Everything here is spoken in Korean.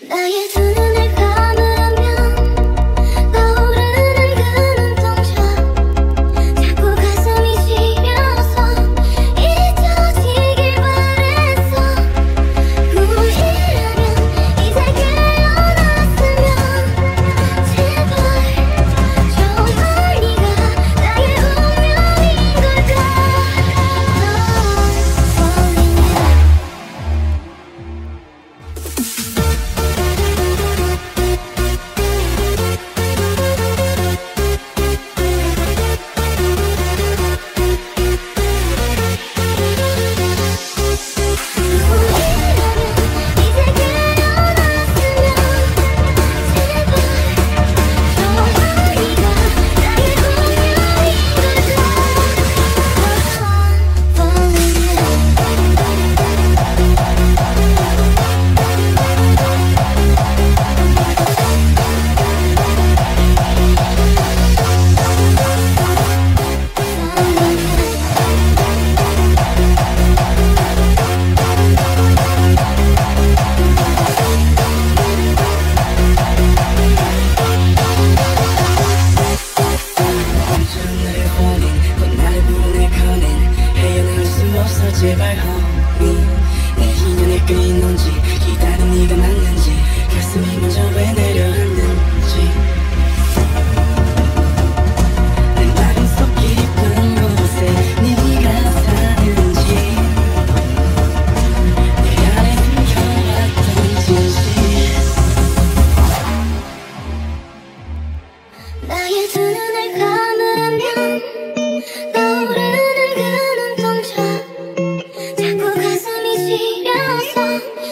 나의 두 눈을 제발 homie 내 인연의 끈이 뭔지 shine